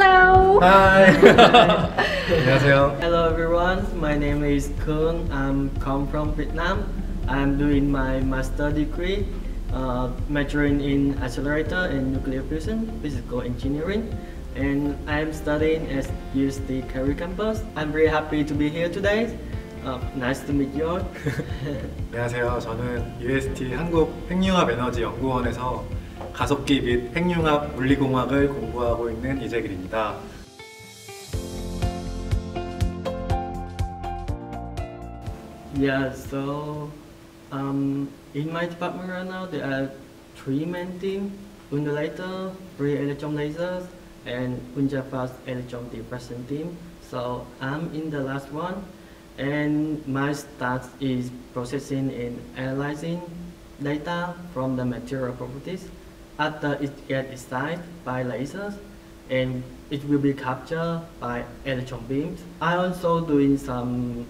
Hello. Hi. Hello everyone. My name is Cuong. I'm come from Vietnam. I'm doing my master degree, uh, majoring in accelerator and nuclear fusion, physical engineering, and I'm studying at UST KAERI Campus. I'm very happy to be here today. Uh, nice to meet you all. 안녕하세요. 저는 UST 한국 핵융합 에너지 연구원에서 가속기 및 핵융합 물리공학을 공부하고 있는 이재길입니다. Yeah, so um, in my department right now there are three main teams, undulator, free electron lasers, and Ultrafast electron diffraction team. So I'm in the last one, and my task is processing and analyzing data from the material properties after it gets excited by lasers, and it will be captured by electron beams. I also doing some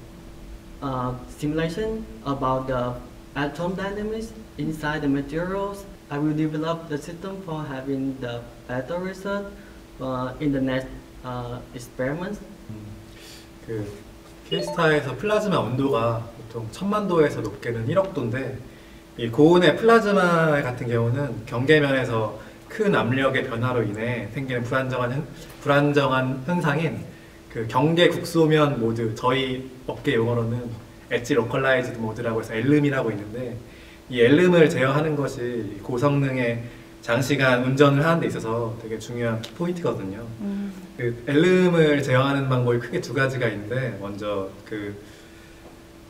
uh, simulation about the atom dynamics inside the materials. I will develop the system for having the better result uh, in the next uh, experiments. 그 K스타에서 플라즈마 온도가 보통 천만 도에서 높게는 1억 도인데 이 고온의 플라즈마 같은 경우는 경계면에서 큰 압력의 변화로 인해 생기는 불안정한 현, 불안정한 현상인 그 경계 국소면 모드 저희 업계 용어로는 엣지 로컬라이즈드 모드라고 해서 엘름이라고 있는데 이 엘름을 제어하는 것이 고성능의 장시간 운전을 하는 데 있어서 되게 중요한 포인트거든요. 음. 그 엘름을 제어하는 방법이 크게 두 가지가 있는데 먼저 그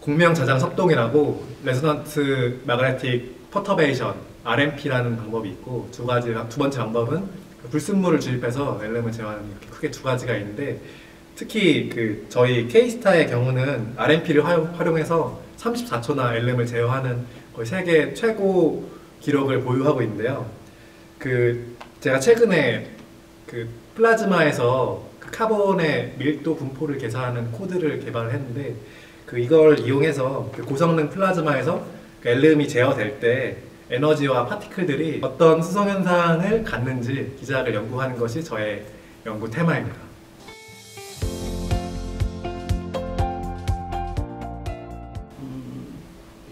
공명 저장 속동이라고 레소넌트 마그네틱 퍼터베이션 RMP라는 방법이 있고 두 가지 두 번째 방법은 그 불순물을 주입해서 엘름을 제어하는 이렇게 크게 두 가지가 있는데 특히 그 저희 K스타의 경우는 RMP를 활용, 해서 34초나 엘름을 제어하는 거의 세계 최고 기록을 보유하고 있는데요. 그 제가 최근에 그 플라즈마에서 그 카본의 밀도 분포를 계산하는 코드를 개발을 했는데 그 이걸 이용해서 그 고성능 플라즈마에서 그 엘름이 제어될 때 에너지와 파티클들이 어떤 수성 현상을 갖는지 기자학을 연구하는 것이 저의 연구 테마입니다. Mm,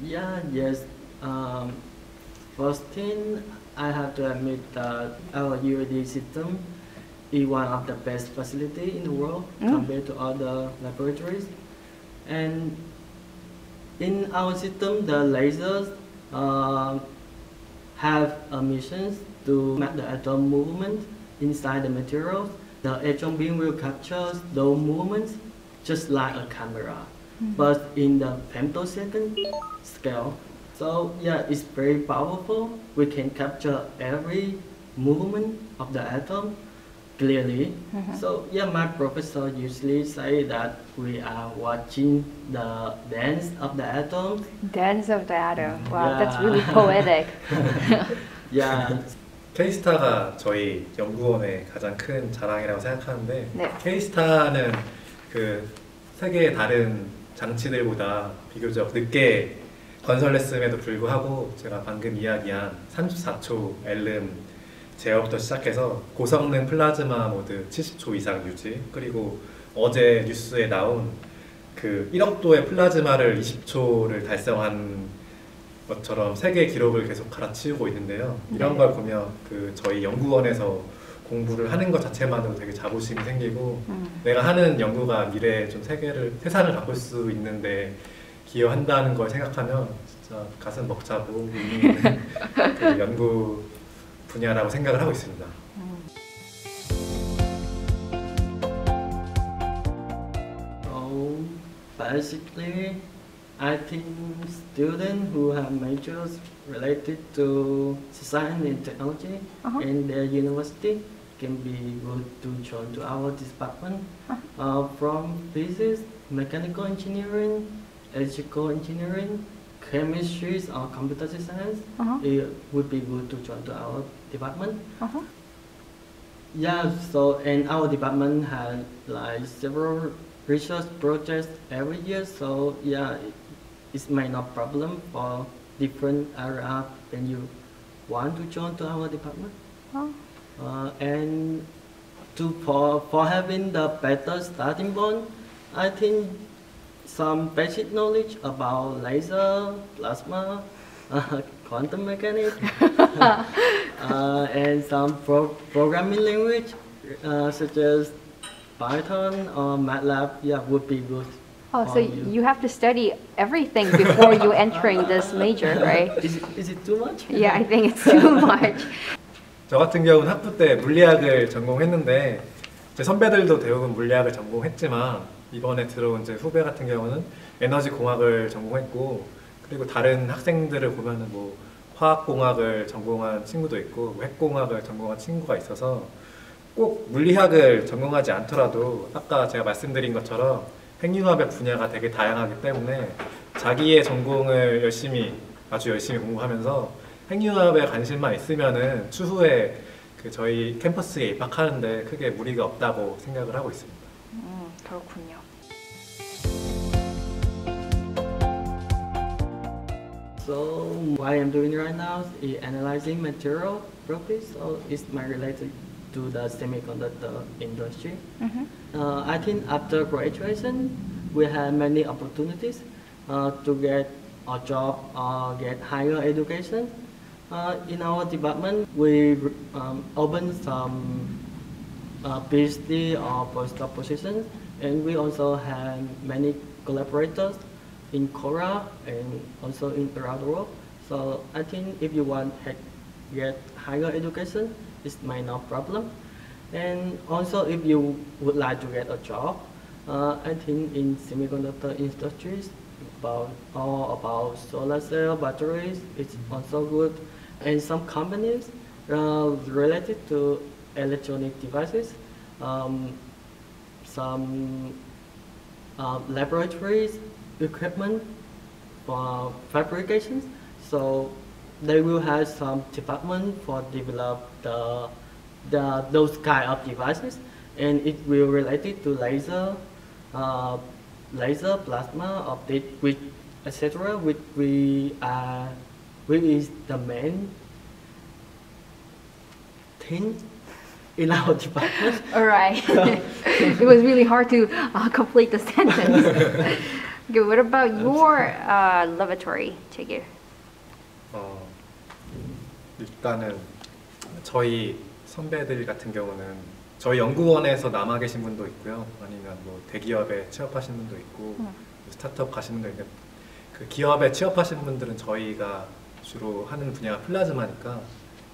yeah, yes. Um, first thing, I have to admit that our UAD system is one of the best facility in the world Mm. compared to other laboratories. And in our system, the lasers uh, have emissions to map the atom movement inside the materials. The electron beam will capture those movements just like a camera, but in the femtosecond scale. So yeah, it's very powerful. We can capture every movement of the atom clearly. So yeah, my professor usually say that we are watching the dance of the atoms. Dance of the atom. Wow, that's Yeah. really poetic. Yeah, K스타가 저희 연구원의 가장 큰 자랑이라고 생각하는데 네. K스타는 그 세계의 다른 장치들보다 비교적 늦게 건설했음에도 불구하고 제가 방금 이야기한 34초 엘름 제어부터 시작해서 고성능 플라즈마 모드 70초 이상 유지 그리고 어제 뉴스에 나온 그 1억 도의 플라즈마를 20초를 달성한 것처럼 세계 기록을 계속 갈아치우고 있는데요. 이런 네. 걸 보면 그 저희 연구원에서 공부를 하는 것 자체만으로 되게 자부심이 생기고 음. 내가 하는 연구가 미래에 좀 세계를 세상을 바꿀 수 있는데 기여한다는 걸 생각하면 진짜 가슴 벅차고 있는 그 연구 분야라고 생각을 하고 있습니다. So basically, I think students who have majors related to science and technology Uh-huh. in their university can be good to join to our department. Uh, from physics, mechanical engineering, electrical engineering, chemistry or computer science, Uh-huh. it would be good to join to our department. Uh-huh. Yeah, so and our department has like several research projects every year. So yeah, it, it's might not problem for different area when you want to join to our department. Oh. Uh, and to for, for having the better starting point, I think some basic knowledge about laser, plasma, uh, quantum mechanics, uh, and some pro- programming language uh, such as Python or MATLAB, yeah, would be good. Oh, so for you. you have to study everything before you entering this major, right? Is it, is it too much? Yeah, I think it's too much. 저 같은 경우는 학부 때 물리학을 전공했는데 제 선배들도 대부분 물리학을 전공했지만 이번에 들어온 제 후배 같은 경우는 에너지 공학을 전공했고 그리고 다른 학생들을 보면은 뭐 화학 공학을 전공한 친구도 있고 뭐 핵공학을 전공한 친구가 있어서 꼭 물리학을 전공하지 않더라도 아까 제가 말씀드린 것처럼 핵융합의 분야가 되게 다양하기 때문에 자기의 전공을 열심히 아주 열심히 공부하면서 핵융합에 관심만 있으면은 추후에 그 저희 캠퍼스에 입학하는데 크게 무리가 없다고 생각을 하고 있습니다. 음, 그렇군요. So what I'm doing right now is analyzing material properties. So it's my related to the semiconductor industry. Mhm. Uh, I think after graduation, we have many opportunities uh, to get a job or get higher education. Uh, in our department, we um, open some uh, PhD or postdoc positions, and we also have many collaborators in Korea and also in around the world. So I think if you want to get higher education, it's my no problem. And also if you would like to get a job, uh, I think in semiconductor industries, about all about solar cell batteries, it's also good. And some companies uh, related to electronic devices, um, some uh, laboratories equipment for fabrications. So they will have some department for develop the, the those kind of devices, and it will related to laser, uh, laser, plasma, optic, which etc. Which we are, which is the main thing in our department. All right. it was really hard to uh, complete the sentence. okay, what about your uh, laboratory, Chigir? 어, 일단은 저희 선배들 같은 경우는 저희 연구원에서 남아 계신 분도 있고요. 아니면 뭐 대기업에 취업하신 분도 있고 음. 스타트업 가시는 분도 있는데 그 기업에 취업하신 분들은 저희가 주로 하는 분야가 플라즈마니까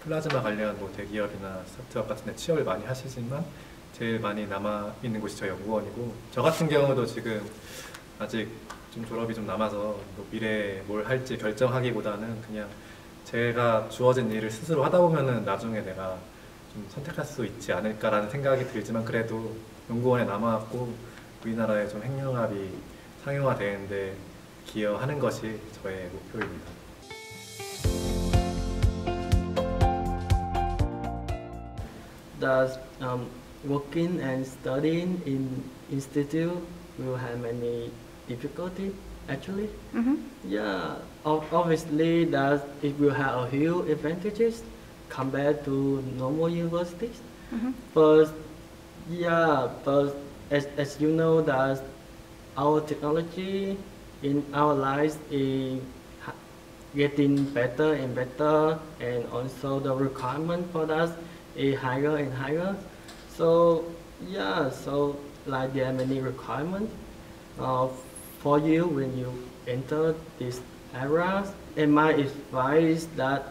플라즈마 관련 뭐 대기업이나 스타트업 같은 데 취업을 많이 하시지만 제일 많이 남아 있는 곳이 저희 연구원이고 저 같은 경우도 지금 아직 좀 졸업이 좀 남아서 뭐 미래에 뭘 할지 결정하기보다는 그냥 제가 주어진 일을 스스로 하다 보면은 나중에 내가 좀 선택할 수 있지 않을까라는 생각이 들지만 그래도 연구원에 남아왔고 우리나라에 좀 핵융합이 상용화되는데 기여하는 것이 저의 목표입니다. Thus, um, working and studying in institute will have many difficulty actually. Mm-hmm. Yeah, ob- obviously that it will have a huge advantages compared to normal universities. Mm-hmm. But yeah, but as, as you know that our technology in our lives is getting better and better and also the requirement for us is higher and higher. So yeah, so like there are many requirements uh, for you when you enter this areas. And my advice that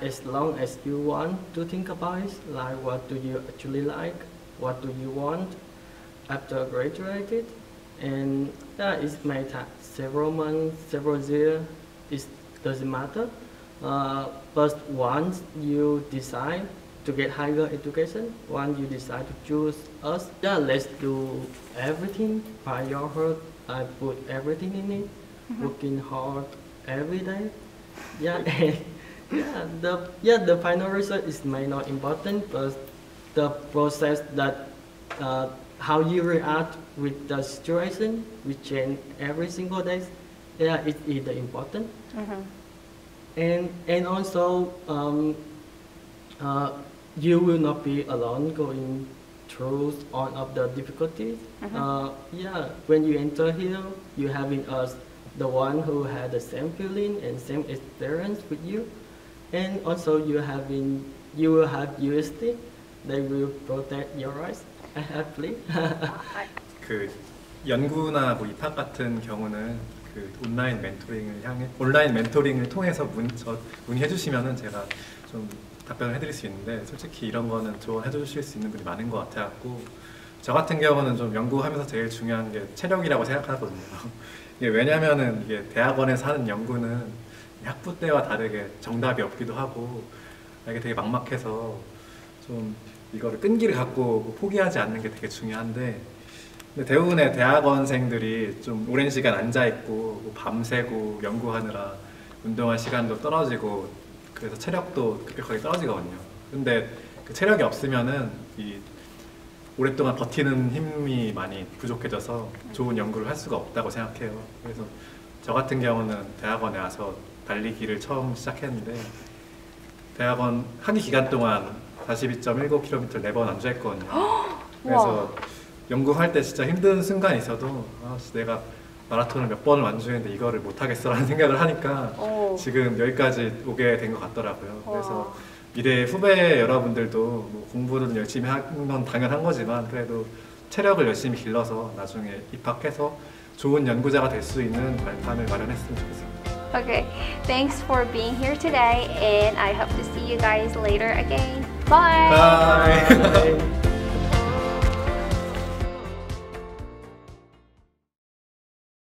as long as you want to think about it, like what do you actually like, what do you want after graduated, and yeah, it may take several months, several years, it doesn't matter. Uh, but once you decide to get higher education, once you decide to choose us, yeah, let's do everything by your heart. I put everything in it, working hard every day. Yeah, yeah, the yeah the final result is may not important, but the process that uh, how you react with the situation, we change every single day. Yeah, it is the important Mm-hmm. and and also um, uh, you will not be alone going through all of the difficulties. Uh, yeah, when you enter here, you having us the one who had the same feeling and same experience with you, and also you having you will have USD. They will protect your rights. Hopefully. 그 연구나 뭐 입학 같은 경우는 그 온라인 멘토링을 향해 온라인 멘토링을 통해서 문, 저, 문의해 주시면은 제가 좀 답변을 해드릴 수 있는데 솔직히 이런 거는 조언해 주실 수 있는 분이 많은 것 같아갖고 저 같은 경우는 좀 연구하면서 제일 중요한 게 체력이라고 생각하거든요. 이게 왜냐면은 이게 대학원에서 하는 연구는 학부 때와 다르게 정답이 없기도 하고 이게 되게 막막해서 좀 이거를 끈기를 갖고 포기하지 않는 게 되게 중요한데 대부분의 대학원생들이 좀 오랜 시간 앉아 있고 뭐 밤새고 연구하느라 운동할 시간도 떨어지고 그래서 체력도 급격하게 떨어지거든요. 근데 그 체력이 없으면은 이 오랫동안 버티는 힘이 많이 부족해져서 좋은 연구를 할 수가 없다고 생각해요. 그래서 저 같은 경우는 대학원에 와서 달리기를 처음 시작했는데 대학원 학위 기간 동안 42.19km 네번 완주했거든요. 그래서 연구할 때 진짜 힘든 순간이 있어도 아, 씨, 내가 마라톤을 몇 번을 완주했는데 이거를 못 하겠어라는 생각을 하니까 오. 지금 여기까지 오게 된 것 같더라고요. 그래서 와. 미래 후배 여러분들도 뭐 공부를 열심히 하는 건 당연한 거지만 그래도 체력을 열심히 길러서 나중에 입학해서 좋은 연구자가 될 수 있는 발판을 마련했으면 좋겠습니다. Okay, thanks for being here today, and I hope to see you guys later again. Bye. Bye.